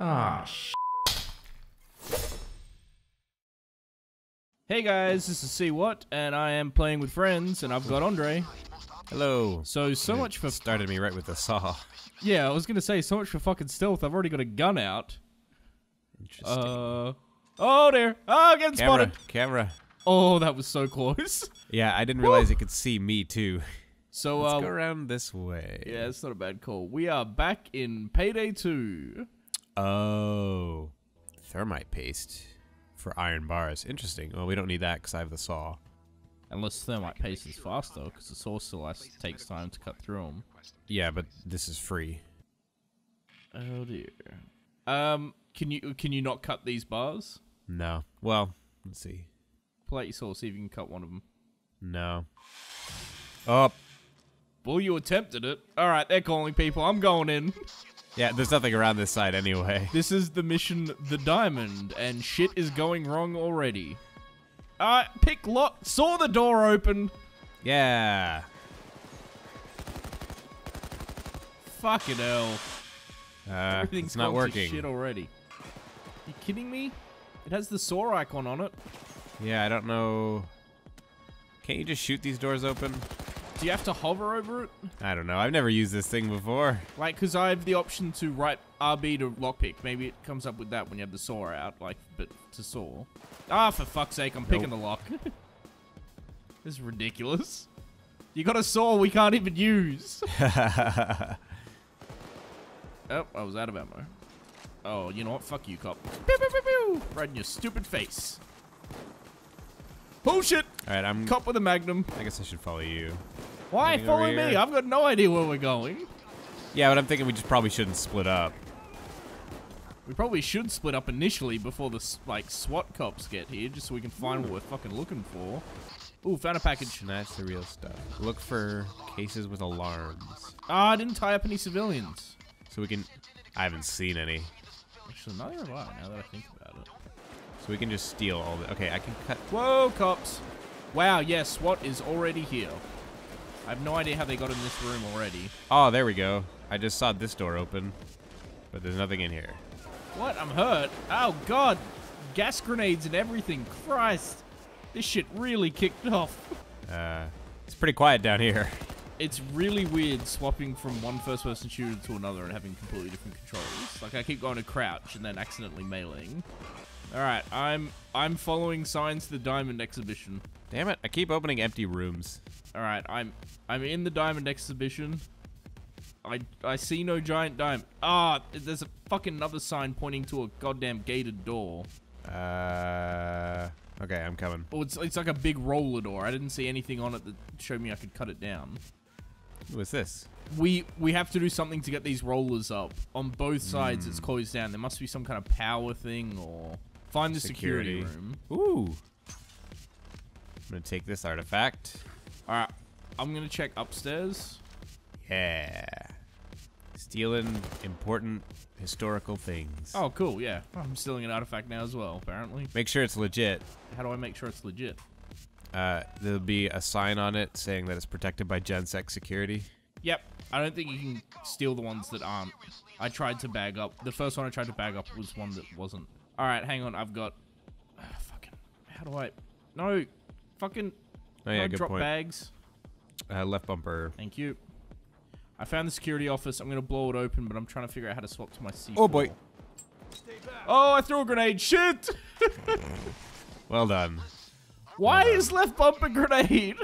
Ah, sh. Hey guys, this is See Wut, and I am playing with friends, and I've got Andre. Hello. So, so much for. started me right with the saw. Yeah, I was gonna say, so much for fucking stealth. I've already got a gun out. Interesting. Uh. Oh, there. Oh, getting camera, spotted. camera. Oh, that was so close. Yeah, I didn't realize it could see me too. So, Let's uh. go around this way. Yeah, it's not a bad call. We are back in Payday 2. Oh, thermite paste for iron bars. Interesting. Well, we don't need that because I have the saw. Unless thermite paste is faster, because the saw still has, takes time to cut through them. Yeah, but this is free. Oh dear. Um, can you can you not cut these bars? No. Well, let's see. Pull out your saw, see if you can cut one of them. No. Oh, Well, you attempted it. All right, they're calling people. I'm going in. yeah. There's nothing around this side anyway. This is the mission, the diamond, and shit is going wrong already. Uh, pick lock. Saw the door open. Yeah. Fucking hell. Uh, Everything's it's not working. shit already. You kidding me? It has the saw icon on it. Yeah, I don't know. Can't you just shoot these doors open? Do you have to hover over it? I don't know. I've never used this thing before. Like, because I have the option to right RB to lockpick. Maybe it comes up with that when you have the saw out, like, but to saw. Ah, for fuck's sake, I'm picking the lock. this is ridiculous. You got a saw we can't even use. oh, I was out of ammo. Oh, you know what? Fuck you, cop. Pew, pew, pew. Right in your stupid face. Oh shit! All right, I'm. Cop with a magnum. I guess I should follow you. Why follow me? I've got no idea where we're going. Yeah, but I'm thinking we just probably shouldn't split up. We probably should split up initially before the like SWAT cops get here, just so we can find what we're fucking looking for. Ooh, found a package. That's the real stuff. Look for cases with alarms, Ah, I didn't tie up any civilians. so we can. I haven't seen any, Actually, neither have I. Now that I think about it. so we can just steal all the. Okay, I can cut. Whoa, cops! Wow, yeah, SWAT is already here. I have no idea how they got in this room already. Oh, there we go. I just saw this door open, but there's nothing in here. What? I'm hurt. Oh God, gas grenades and everything. Christ, this shit really kicked off. Uh, it's pretty quiet down here. it's really weird swapping from one first-person shooter to another and having completely different controls. Like I keep going to crouch and then accidentally meleeing. All right, I'm I'm following signs to the diamond exhibition. Damn it! I keep opening empty rooms. All right, I'm I'm in the diamond exhibition. I I see no giant diamond. Ah, there's a fucking another sign pointing to a goddamn gated door. Uh, okay, I'm coming. Oh, it's it's like a big roller door. I didn't see anything on it that showed me I could cut it down. What's this? we we have to do something to get these rollers up. On both sides, it's closed down. There must be some kind of power thing or find the security, Security. room. Ooh. I'm gonna take this artifact. All right, I'm gonna check upstairs. Yeah. Stealing important historical things. Oh, cool. Yeah, I'm stealing an artifact now as well. Apparently, Make sure it's legit. how do I make sure it's legit? Uh, there'll be a sign on it saying that it's protected by Gensec security. Yep. I don't think you can steal the ones that aren't. I tried to bag up. The first one I tried to bag up was one that wasn't. All right, hang on. I've got. ah, fucking. How do I? No. Fucking. Oh yeah, good drop point. bags. Uh, left bumper. Thank you. I found the security office. I'm gonna blow it open, but I'm trying to figure out how to swap to my C4. Oh, boy. Oh, I threw a grenade. Shit! Well done. Why is left bumper grenade?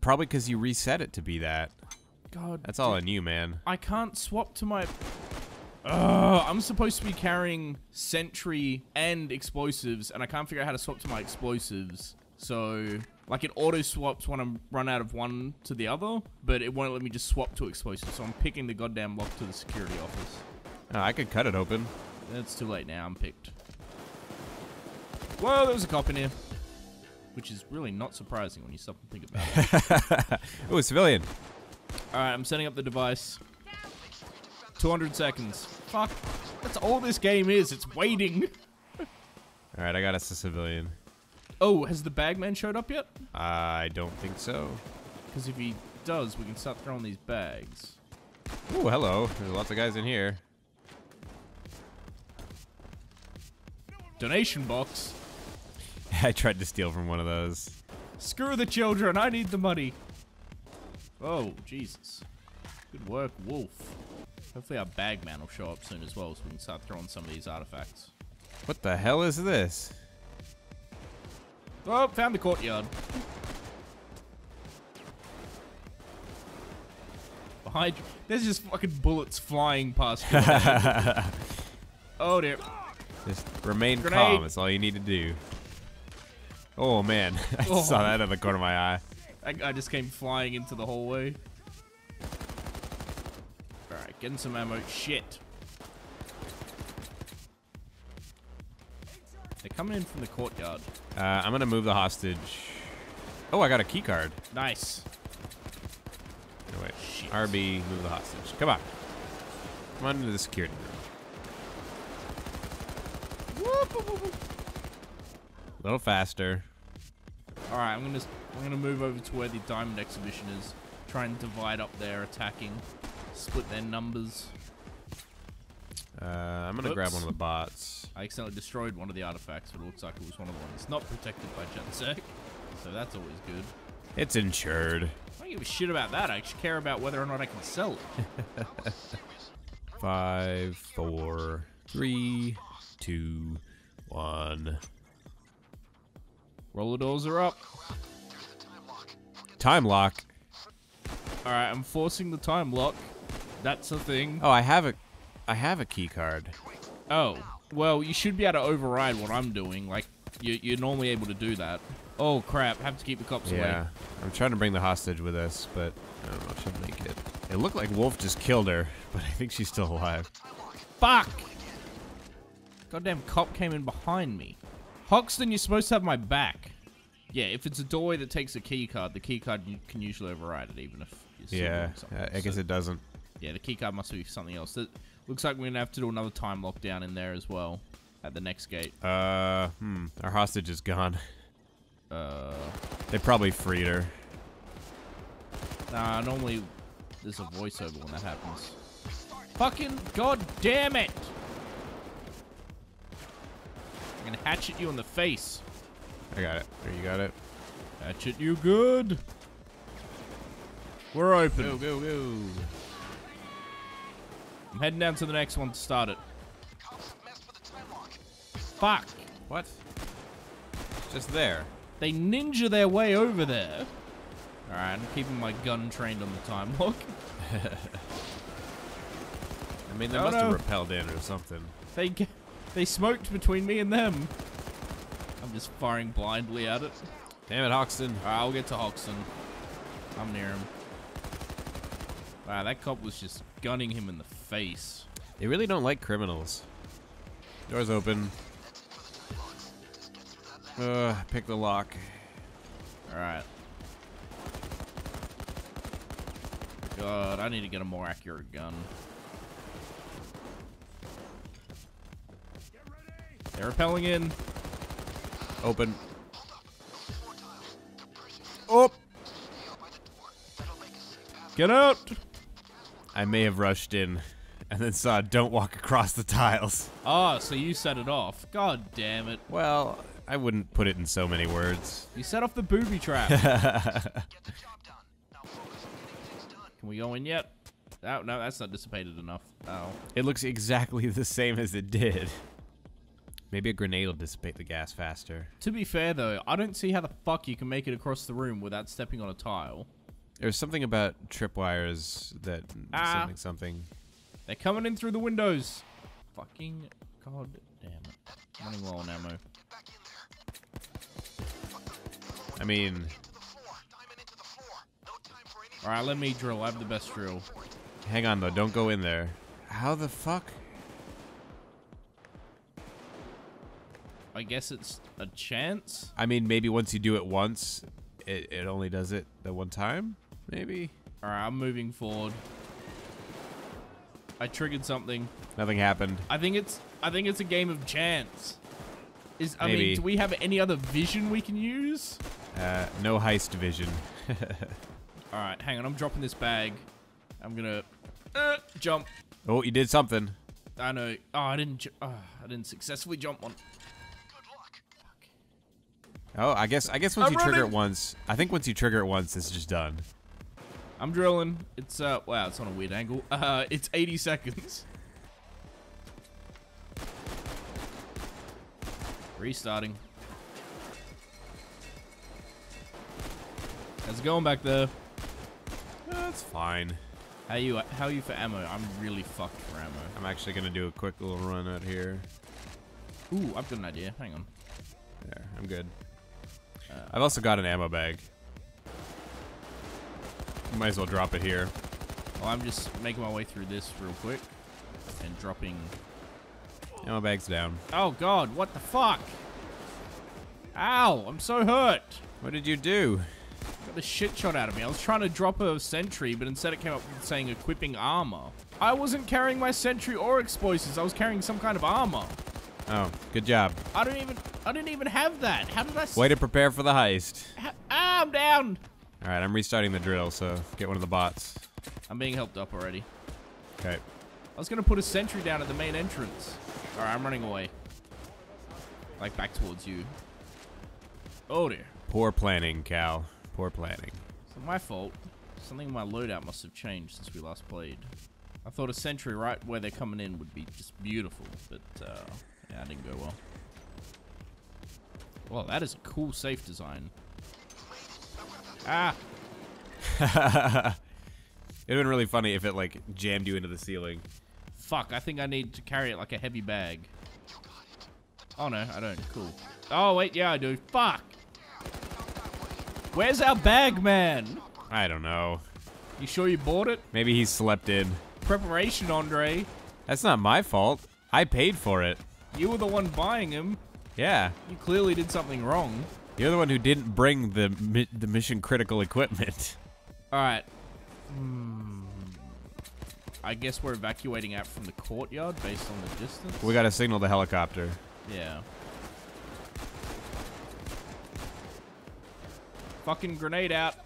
Probably because you reset it to be that. God, That's all on you, man. I can't swap to my. I'm supposed to be carrying sentry and explosives, and I can't figure out how to swap to my explosives. So, like, it auto swaps when I'm run out of one to the other, but it won't let me just swap to explosives. So I'm picking the goddamn lock to the security office. Oh, I could cut it open. It's too late now. I'm picked. Whoa, there was a cop in here. Which is really not surprising when you stop and think about it. oh, a civilian. Alright, I'm setting up the device. 200 seconds. Fuck. That's all this game is. It's waiting. all right, I got us a civilian. Oh, has the bagman showed up yet? I don't think so. Because if he does, we can start throwing these bags. Oh, hello. There's lots of guys in here. Donation box. I tried to steal from one of those. Screw the children. I need the money. Oh, Jesus. Good work, Wolf. Hopefully our bagman will show up soon as well so we can start throwing some of these artifacts. What the hell is this? Oh, found the courtyard. Behind you. There's just fucking bullets flying past you. oh dear. Just remain Grenade. calm. That's all you need to do. Oh man, I Oh. saw that out of the corner of my eye. That guy just came flying into the hallway. Alright, getting some ammo. Shit. They're coming in from the courtyard. Uh, I'm gonna move the hostage. Oh, I got a key card. Nice. No, wait. Shit. RB, move the hostage. Come on. Come on into the security room. Whoop, whoop, whoop, whoop. A little faster. All right, I'm gonna I'm gonna move over to where the diamond exhibition is. Try and divide up their attacking, split their numbers. Uh, I'm gonna grab one of the bots. I accidentally destroyed one of the artifacts, but it looks like it was one of the ones not protected by Gensec. So that's always good. It's insured. I don't give a shit about that. I actually care about whether or not I can sell it. Five, four, three, two, one. Roller doors are up. Time lock. All right, I'm forcing the time lock. That's a thing. Oh, I have a, I have a key card. Oh, well, you should be able to override what I'm doing. Like, you, you're normally able to do that. Oh crap! Have to keep the cops away. Yeah, I'm trying to bring the hostage with us, but um, I don't know if she'll make it. It looked like Wolf just killed her, but I think she's still alive. Fuck! Goddamn cop came in behind me. Hoxton, you're supposed to have my back. Yeah, if it's a doorway that takes a key card, the key card you can usually override it, even if Yeah, I guess So, it doesn't. Yeah, the key card must be something else. That looks like we're gonna have to do another time lockdown in there as well at the next gate. Uh, hmm. Our hostage is gone. Uh, They probably freed her. nah, normally there's a voiceover when that happens. Fucking god damn it! I'm gonna hatchet you in the face. I got it. There, you got it. Hatchet you good. We're open. Go, go, go. I'm heading down to the next one to start it. Fuck. What? Just there. They ninja their way over there. Alright, I'm keeping my gun trained on the time lock. I mean, they Oh, must have repelled in or something. They g- they smoked between me and them. I'm just firing blindly at it. Damn it, Hoxton. Alright, I'll get to Hoxton. I'm near him. Wow, that cop was just gunning him in the face. They really don't like criminals. Doors open. Uh, pick the lock. Alright. God, I need to get a more accurate gun. They're repelling in. Open. Oh! Get out! I may have rushed in and then saw don't walk across the tiles. Ah, so you set it off. God damn it. Well, I wouldn't put it in so many words. You set off the booby trap. Can we go in yet? Oh, no, that's not dissipated enough. Oh. It looks exactly the same as it did. Maybe a grenade will dissipate the gas faster. To be fair, though, I don't see how the fuck you can make it across the room without stepping on a tile. There's something about tripwires that Ah. something something. They're coming in through the windows. Fucking god damn it. Running low on ammo. I mean, Alright, let me drill. I have the best drill. hang on though, don't go in there. How the fuck? I guess it's a chance? I mean, maybe once you do it once, it, it only does it the one time? Maybe? Alright, I'm moving forward. I triggered something. Nothing happened. I think it's I think it's a game of chance. Is I mean, do we have any other vision we can use? Uh, no heist vision. Alright, hang on, I'm dropping this bag. I'm gonna uh, jump. oh, you did something. I know. Oh, I didn't. Ju- oh, I didn't successfully jump one. Oh, I guess I guess once I'm you trigger it once, I think once you trigger it once, it's just done. I'm drilling. It's uh wow, it's on a weird angle. Uh it's 80 seconds. Restarting. How's it going back there? That's fine. How you how are you for ammo? I'm really fucked for ammo. I'm actually gonna do a quick little run out here. Ooh, I've got an idea. Hang on. There, I'm good. Uh, I've also got an ammo bag. Might as well drop it here. well, I'm just making my way through this real quick and dropping. Ammo bag's down. Oh god, what the fuck? Ow, I'm so hurt. What did you do? Got the shit shot out of me. I was trying to drop a sentry, but instead it came up saying equipping armor. I wasn't carrying my sentry or explosives. I was carrying some kind of armor. Oh, good job. I don't even. I didn't even have that. How did I Way to prepare for the heist. ha- ah, I'm down. All right, I'm restarting the drill, so get one of the bots. I'm being helped up already. Okay. I was gonna put a sentry down at the main entrance. All right, I'm running away. Like back towards you. Oh dear. Poor planning, Cal. Poor planning. It's not my fault. Something in my loadout must have changed since we last played. I thought a sentry right where they're coming in would be just beautiful, but uh, yeah, it didn't go well. Well, that is a cool safe design. Ah, It'd been really funny if it like jammed you into the ceiling. fuck! I think I need to carry it like a heavy bag. Oh no, I don't. Cool. Oh wait, yeah, I do. Fuck! Where's our bag, man? I don't know. You sure you bought it? Maybe he slept in. Preparation, Andre. That's not my fault. I paid for it. You were the one buying him. Yeah. You clearly did something wrong. You're the one who didn't bring the mi- the mission critical equipment. All right. Hmm. I guess we're evacuating out from the courtyard based on the distance. We got to signal the helicopter. Yeah. Fucking grenade out.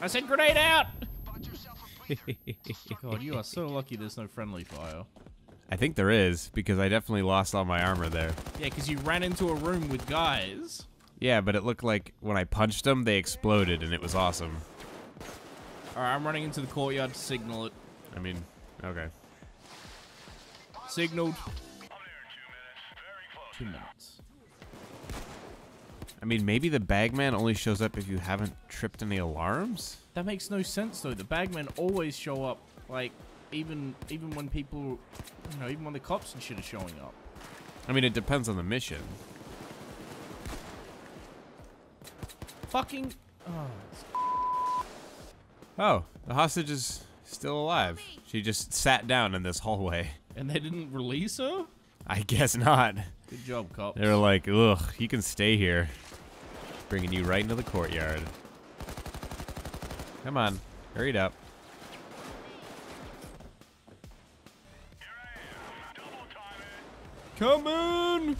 I said grenade out! God, you are so lucky there's no friendly fire. I think there is because I definitely lost all my armor there. Yeah, because you ran into a room with guys. Yeah, but it looked like when I punched them, they exploded, and it was awesome. Alright, I'm running into the courtyard to signal it. I mean, okay. Signaled. Two minutes. I mean, maybe the bagman only shows up if you haven't tripped any alarms. That makes no sense though. The bagmen always show up, like even even when people, you know, even when the cops and shit are showing up. I mean, it depends on the mission. Fucking. Oh, Oh, the hostage is still alive. She just sat down in this hallway. and they didn't release her. I guess not. Good job, cops. They were like, ugh, you can stay here. Bringing you right into the courtyard. Come on, hurry it up. Come in.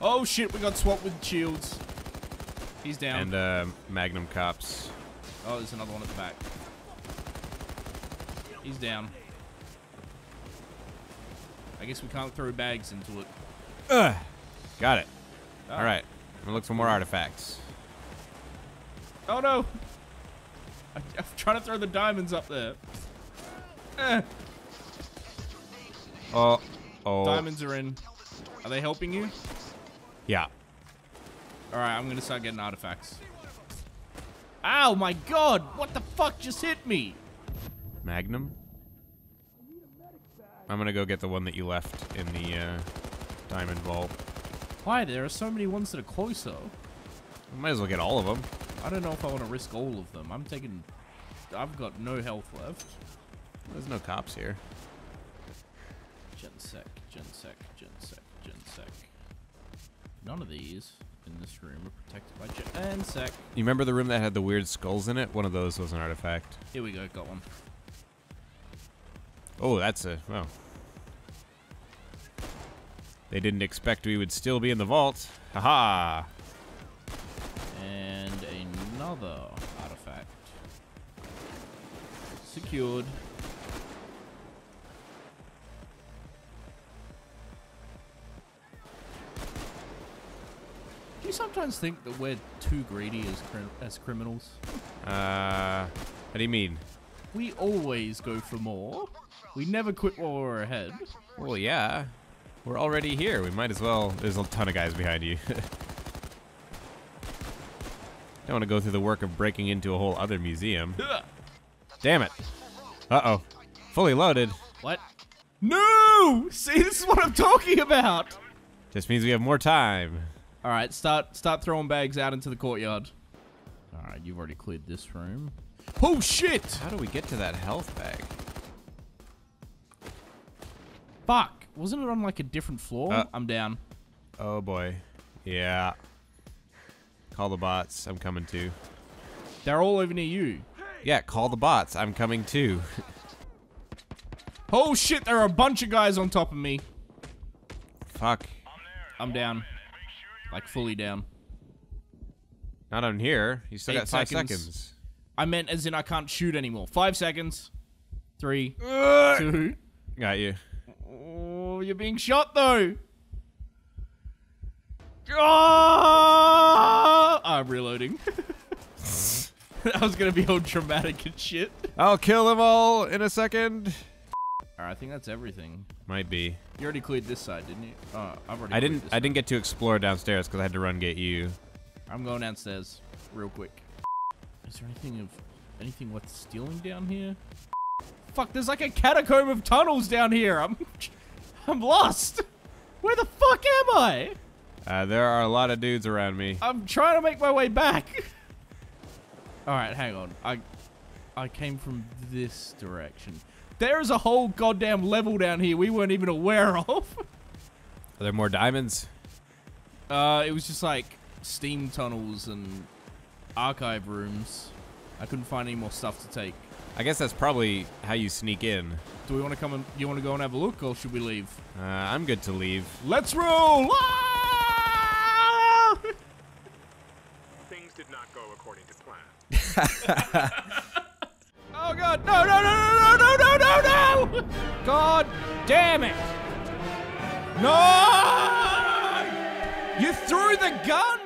Oh shit, we got swapped with shields. He's down. And uh, Magnum cops. oh, there's another one at the back. He's down. I guess we can't throw bags into it. Ugh. Got it. Oh. All right. I'm gonna look for more artifacts. Oh no! I, I'm trying to throw the diamonds up there. Eh, Oh, oh. Diamonds are in. Are they helping you? Yeah. All right, I'm gonna start getting artifacts. Ow, my god! What the fuck just hit me? Magnum. I'm gonna go get the one that you left in the uh, diamond vault. Why? There are so many ones that are closer. I might as well get all of them. I don't know if I want to risk all of them. I'm taking. I've got no health left. There's no cops here. Gensec, Gensec, Gensec, Gensec. None of these in this room are protected by Gensec. You remember the room that had the weird skulls in it? One of those was an artifact. Here we go, got one. Oh, that's a well. They didn't expect we would still be in the vault. Haha. And another artifact. Secured. Sometimes think that we're too greedy as crim- as criminals? Uh, what do you mean? We always go for more. We never quit while we're ahead. Well, yeah. We're already here. We might as well. There's a ton of guys behind you. Don't want to go through the work of breaking into a whole other museum. Damn it. Uh-oh. Fully loaded. What? No! See, this is what I'm talking about. Just means we have more time. All right, start start throwing bags out into the courtyard. All right, you've already cleared this room. Oh shit! How do we get to that health bag? Fuck! Wasn't it on like a different floor? Uh. I'm down. Oh boy. Yeah. Call the bots. I'm coming too. They're all over near you. Yeah, call the bots. I'm coming too. Oh shit! There are a bunch of guys on top of me. Fuck. I'm down. Like fully down. Not on here. You still Eight got five seconds. seconds. I meant as in I can't shoot anymore. Five seconds. Three. Ugh. Two. Got you. Oh, you're being shot though. Ah! I'm reloading. that was gonna be all dramatic and shit. I'll kill them all in a second. I think that's everything. Might be. You already cleared this side, didn't you? Oh, I've already. I didn't. I didn't get to explore downstairs because I had to run get you. I'm going downstairs, real quick. Is there anything of anything worth stealing down here? Fuck! There's like a catacomb of tunnels down here. I'm, I'm lost. Where the fuck am I? Uh, there are a lot of dudes around me. I'm trying to make my way back. All right, hang on. I I came from this direction. There's a whole goddamn level down here we weren't even aware of. Are there more diamonds? Uh, it was just like steam tunnels and archive rooms. I couldn't find any more stuff to take. I guess that's probably how you sneak in. Do we want to come and you want to go and have a look, or should we leave? Uh, I'm good to leave. Let's roll! Ah! Things did not go according to plan. damn it! No! You threw the gun?